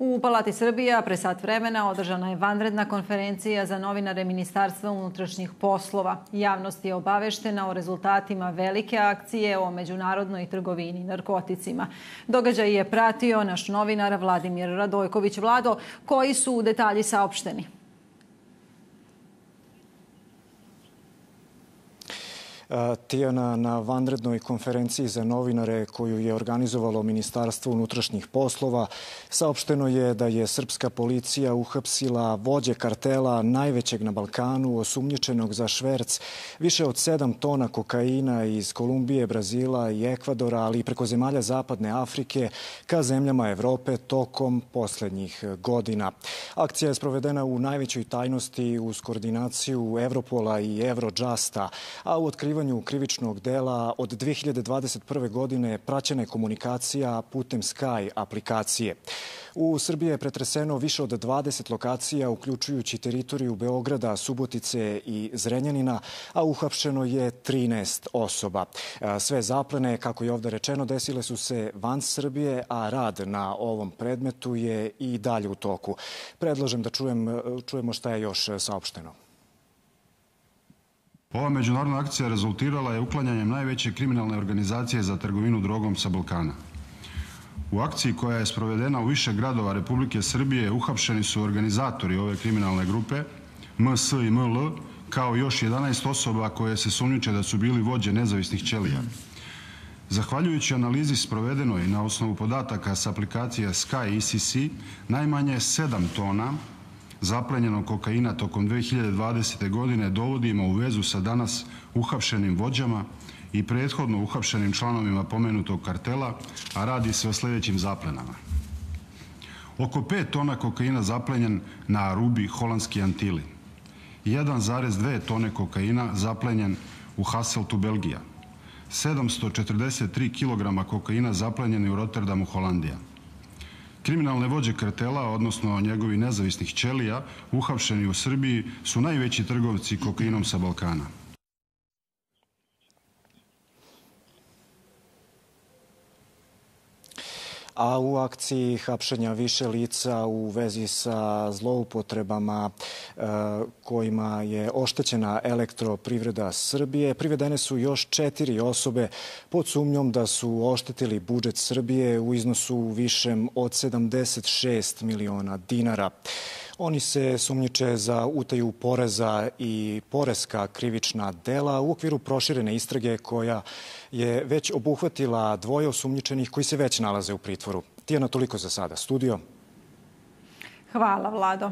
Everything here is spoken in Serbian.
U Palati Srbija pre sat vremena održana je vanredna konferencija za novinare Ministarstva unutrašnjih poslova. Javnost je obaveštena o rezultatima velike akcije o međunarodnoj trgovini narkoticima. Događaj je pratio naš novinar Vladimir Radojković Vlado, koji su detalji saopšteni. Tijana na vanrednoj konferenciji za novinare koju je organizovalo Ministarstvo unutrašnjih poslova saopšteno je da je srpska policija uhapsila vođe kartela najvećeg na Balkanu osumnjičenog za šverc više od 7 tona kokaina iz Kolumbije, Brazila i Ekvadora, ali i preko zemalja Zapadne Afrike ka zemljama Evrope tokom poslednjih godina. Akcija je sprovedena u najvećoj tajnosti uz koordinaciju Evropola i Eurojusta, a u otkrivanju otkrivanju krivičnog dela od 2021. godine praćena je komunikacija putem Sky aplikacije. U Srbiji je pretreseno više od 20 lokacija, uključujući teritoriju Beograda, Subotice i Zrenjanina, a uhapšeno je 13 osoba. Sve zaplene, kako je ovde rečeno, desile su se van Srbije, a rad na ovom predmetu je i dalje u toku. Predlažem da čujem, čujemo šta je još saopšteno. Ova međunarodna akcija rezultirala je uklanjanjem najveće kriminalne organizacije za trgovinu drogom sa Balkana. U akciji koja je sprovedena u više gradova Republike Srbije uhapšeni su organizatori ove kriminalne grupe, MS i ML, kao još 11 osoba koje se sumnjuče da su bili vođe nezavisnih ćelija. Zahvaljujući analizi sprovedenoj na osnovu podataka s aplikacije Sky ECC, najmanje 7 tona zaplenjenog kokaina tokom 2020. godine dovodimo u vezu sa danas uhapšenim vođama i prethodno uhapšenim članovima pomenutog kartela, a radi se o sledećim zaplenama. Oko 5 tona kokaina zaplenjen na Arubi, Holandski Antili. 1,2 tone kokaina zaplenjen u Hasseltu, Belgija. 743 kg kokaina zaplenjeni u Rotterdamu, Holandija. Kriminalne vođe kartela, odnosno njegovi nezavisnih ćelija, uhapšeni u Srbiji, su najveći trgovci kokainom sa Balkana. A u akciji hapšenja više lica u vezi sa zloupotrebama e, kojima je oštećena elektroprivreda Srbije. Privedene su još četiri osobe pod sumnjom da su oštetili budžet Srbije u iznosu višem od 76 miliona dinara. Oni se sumnjiče za utaju poreza i poreska krivična dela u okviru proširene istrage koja je već obuhvatila dvoje osumnjičenih koji se već nalaze u pritvoru. Tijana, toliko za sada. Studio. Hvala, Vlado.